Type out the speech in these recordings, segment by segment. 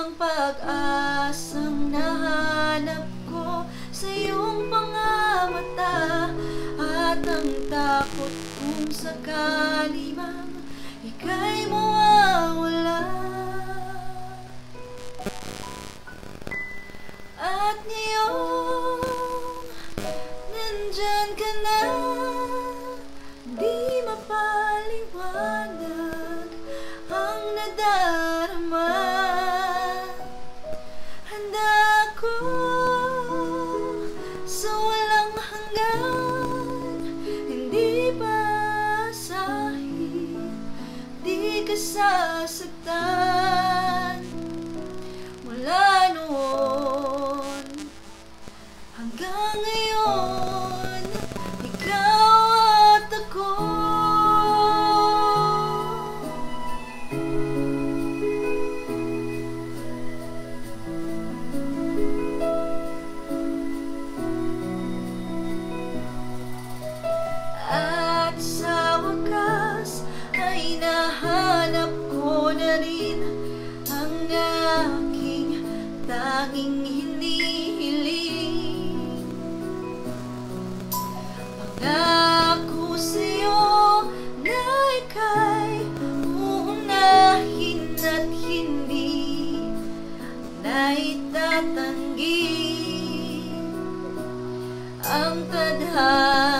ang pag-asang nahanap ko sa iyong pangamata At ang takot kung sakali mang ika'y mawawala. At ngayong di aking hinihiling. Pangako sa'yo na ika'y uunahin at hindi na itatanggi ang tadhana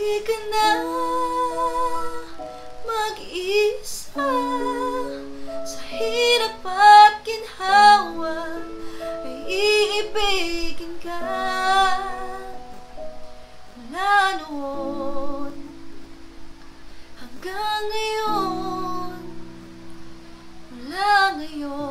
Di ka na mag-isa. Sa hirap at ginhawa Ay iibigin ka. Mula noon hanggang ngayon. Mula ngayon.